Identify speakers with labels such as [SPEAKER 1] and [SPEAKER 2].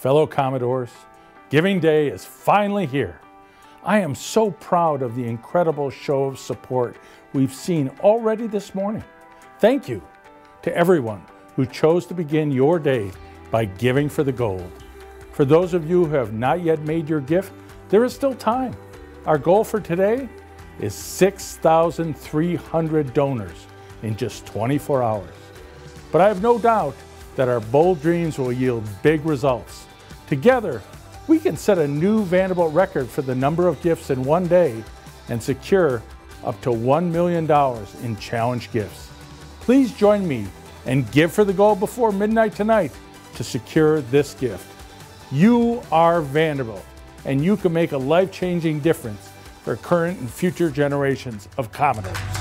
[SPEAKER 1] Fellow Commodores, Giving Day is finally here. I am so proud of the incredible show of support we've seen already this morning. Thank you to everyone who chose to begin your day by giving for the gold. For those of you who have not yet made your gift, there is still time. Our goal for today is 6,300 donors in just 24 hours. But I have no doubt that our bold dreams will yield big results. Together, we can set a new Vanderbilt record for the number of gifts in one day and secure up to $1 million in challenge gifts. Please join me and give for the gold before midnight tonight to secure this gift. You are Vanderbilt, and you can make a life changing difference for current and future generations of Commodores.